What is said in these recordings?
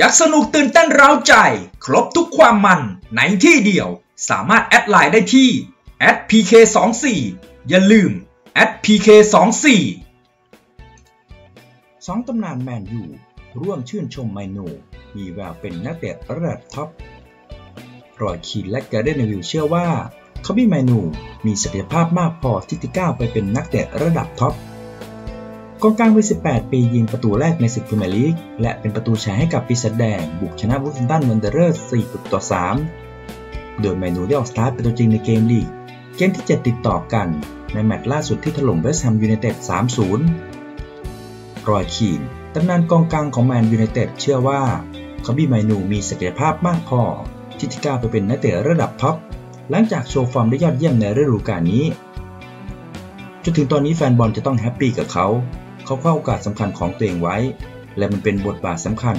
ยักสนุกตื่นเต้นร้าวใจ ครบทุกความมันในที่เดียว สามารถ add LINE ได้ที่ @pk24 อย่าลืม @pk24 สองตำนานแมนยูร่วมชื่นชมไมนู มีแววเป็นนักเตะระดับท็อปรอยคีนและแกเดนวิลเชื่อว่าค็อบบี้ ไมนูมีศักยภาพมากพอที่จะก้าวไปเป็นนักเตะระดับท็อป กองกลางวัย18 ปียิงประตูแรกในศึกพรีเมียร์ลีก และเป็นประตูชัยให้กับปีศาจแดง บุกชนะวูล์ฟแฮมป์ตันวันเดอเรอร์ส4ประตูต่อ 3 โดยไมนูได้ออกสตาร์ทเป็นตัวจริงในเกมลีก เกมที่ 7 ติดต่อกัน ในแมตช์ล่าสุดที่ถล่มเวสต์แฮมยูไนเต็ด 3-0 รอยคีนตำนานกองกลางของแมนยูไนเต็ดเชื่อว่าค็อบบี้ ไมนูมีศักยภาพมากพอ ที่จะก้าวไปเป็นนักเตะระดับท็อปหลังจากโชว์ฟอร์มได้ยอดเยี่ยมในฤดูกาลนี้จนถึงตอนนี้แฟนบอลจะต้องแฮปปี้กับเขา เขาคว้าโอกาสสำคัญของตัวเองไว้ และมันเป็นบทบาทสำคัญ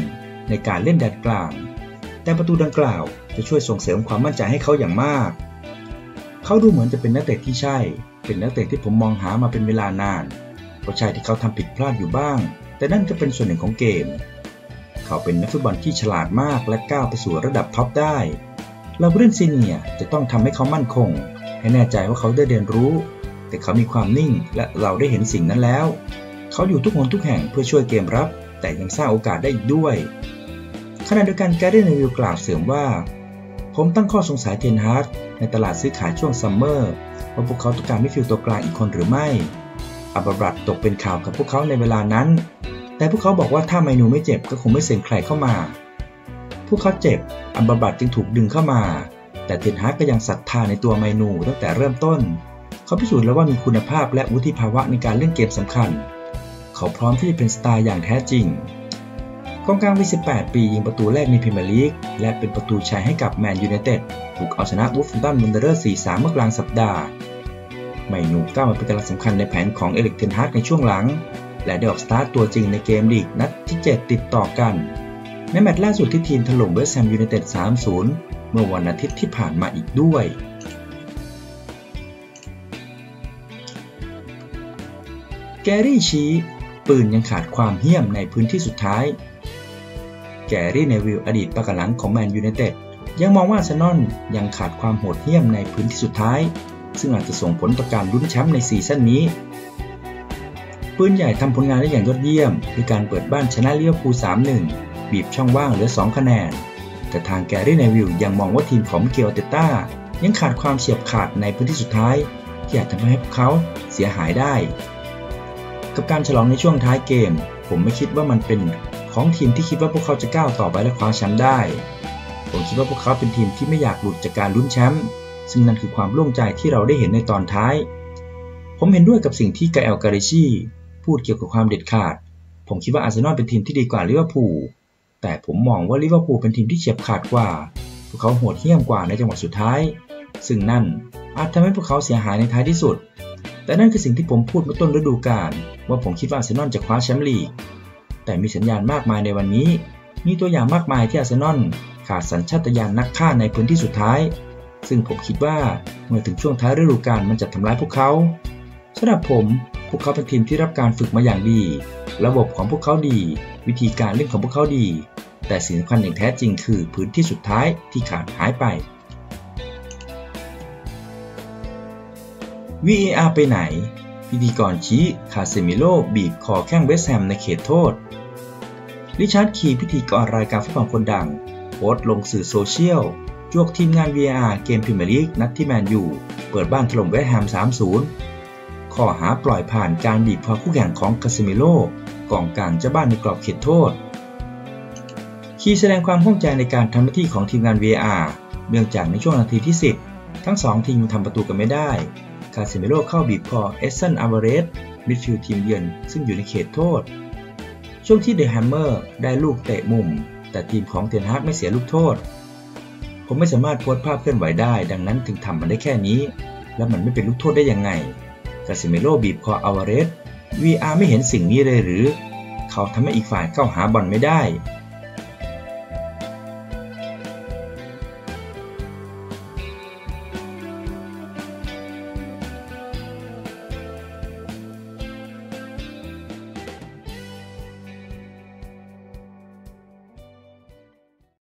ในการเล่นแดนกลาง แต่ประตูดังกล่าวจะช่วยส่งเสริมความมั่นใจให้เขาอย่างมาก เขาดูเหมือนจะเป็นนักเตะที่ใช่ เป็นนักเตะที่ผมมองหามาเป็นเวลานานก็ใช่ที่เขาทำผิดพลาดอยู่บ้าง แต่นั่นก็เป็นส่วนหนึ่งของเกม เขาเป็นนักฟุตบอลที่ฉลาดมากและก้าวไปสู่ระดับท็อปได้เราเรื่องซีเนียจะต้องทำให้เขามั่นคง ให้แน่ใจว่าเขาได้เรียนรู้ แต่เขามีความนิ่งและเราได้เห็นสิ่งนั้นแล้ว เขาอยู่ทุกคนทุกแห่งเพื่อช่วยเกมรับ แต่ยังสร้างโอกาสได้อีกด้วย ขณะเดียวกันแกเรนวิลกล่าวเสริมว่า ผมตั้งข้อสงสัยเทนฮาร์ดในตลาดซื้อขายช่วงซัมเมอร์ว่าพวกเขาต้องการมิดฟิลด์ตัวกลางอีกคนหรือไม่อัมราบัตตกเป็นข่าวกับพวกเขาในเวลานั้น แต่พวกเขาบอกว่าถ้าไมนูไม่เจ็บก็คงไม่เซ็นใครเข้ามา พวกเขาเจ็บอัมราบัตจึงถูกดึงเข้ามา แต่เทนฮากก็ยังศรัทธาในตัวไมนูตั้งแต่เริ่มต้น เขาพิสูจน์แล้วว่ามีคุณภาพและวุฒิภาวะในการเล่นเกมสำคัญ เขาพร้อมที่จะเป็นสตาร์อย่างแท้จริงกองกลางวัย18 ปียิงประตูแรกในพรีเมียร์ลีก และเป็นประตูชัยให้กับแมนยูไนเต็ดบุกเอาชนะวูฟฟันตันมันเดอร์4-3 เมื่อกลางสัปดาห์ ไมนูก้าวมาเป็นกำลังสำคัญในแผนของเอริกเทนฮากในช่วงหลัง และได้ออกสตาร์ตตัวจริงในเกมลีกนัดที่ 7 ติดต่อกัน ในแมตช์ล่าสุดที่ทีมถล่มเวสต์แฮมยูไนเต็ด 3-0 เมื่อวันอาทิตย์ที่ผ่านมาอีกด้วยแกรี่ชี้ ปืนยังขาดความเหี้ยมในพื้นที่สุดท้าย แกรี่เนวิลล์อดีตปราการหลังของแมนยูไนเต็ดยังมองว่าอาร์เซนอลยังขาดความโหดเหี้ยมในพื้นที่สุดท้าย ซึ่งอาจจะส่งผลต่อการลุ้นแชมป์ในซีซั่นนี้ ปืนใหญ่ทำผลงานได้อย่างยอดเยี่ยมด้วยการเปิดบ้านชนะเลี้ยวภู3-1 บีบช่องว่างเหลือ 2 คะแนน แต่ทางแกรี่เนวิลยังมองว่าทีมของเกียวเตต้ายังขาดความเฉียบขาดในพื้นที่สุดท้ายที่อาจทำให้พวกเขาเสียหายได้ กับการฉลองในช่วงท้ายเกม ผมไม่คิดว่ามันเป็นของทีมที่คิดว่าพวกเขาจะก้าวต่อไปและคว้าแชมป์ได้ ผมคิดว่าพวกเขาเป็นทีมที่ไม่อยากหลุดจากการลุ้นแชมป์ซึ่งนั่นคือความโล่งใจที่เราได้เห็นในตอนท้าย ผมเห็นด้วยกับสิ่งที่กาแอลกลิชี่พูดเกี่ยวกับความเด็ดขาด ผมคิดว่าอาร์เซนอลเป็นทีมที่ดีกว่าลิเวอร์พูลแต่ผมมองว่าลิเวอร์พูลเป็นทีมที่เฉียบขาดกว่า พวกเขาโหดเหี้ยมกว่าในจังหวะสุดท้าย ซึ่งนั่นอาจทำให้พวกเขาเสียหายในท้ายที่สุด แต่นั่นคือสิ่งที่ผมพูดเมื่อต้นฤดูกาลว่าผมคิดว่าอาร์เซนอลจะคว้าแชมป์ลีก แต่มีสัญญาณมากมายในวันนี้ มีตัวอย่างมากมายที่อาร์เซนอลขาดสัญชาตญาณนักฆ่าในพื้นที่สุดท้าย ซึ่งผมคิดว่าเมื่อถึงช่วงท้ายฤดูกาลมันจะทำร้ายพวกเขาสำหรับผมพวกเขาเป็นทีมที่รับการฝึกมาอย่างดี ระบบของพวกเขาดี วิธีการเล่นของพวกเขาดี แต่สิ่งสำคัญอย่างแท้จริงคือพื้นที่สุดท้ายที่ขาดหายไป VAR ไปไหน พิธีกรชี้คาเซมิโร่บีบคอแข้งเวสต์แฮมในเขตโทษ ริชาร์ดคีย์สพิธีกรรายการฟุตบอลคนดังโพสต์ลงสื่อโซเชียลจวกทีมงาน VAR เกมพรีเมียร์ลีกนัดที่แมนยูเปิดบ้านถล่มเวสต์แฮม 3-0 ข้อหาปล่อยผ่านการบีบคอคู่แข่งของคาเซมิโร่กองกลางเจ้าบ้านในกรอบเขตโทษ คีย์สแสดงความข้องใจในการทำหน้าที่ของทีมงาน VAR เนื่องจากในช่วงนาทีที่ 10 ทั้ง 2 ทีมทำประตูกันไม่ได้ คาเซมิโร่เข้าบีบคอเอ็ดสันอัลวาเรซมิดฟิลด์ทีมเยือนซึ่งอยู่ในเขตโทษ ช่วงที่เดอะแฮมเมอร์ได้ลูกเตะมุม แต่ทีมของเทนฮาร์กไม่เสียลูกโทษ ผมไม่สามารถโพสต์ภาพเคลื่อนไหวได้ ดังนั้นจึงทำมันได้แค่นี้ และมันไม่เป็นลูกโทษได้ยังไงคาเซมิโร่บีบคออัลวาเรซ VAR ไม่เห็นสิ่งนี้เลยหรือ เขาทำให้อีกฝ่ายเข้าหาบอลไม่ได้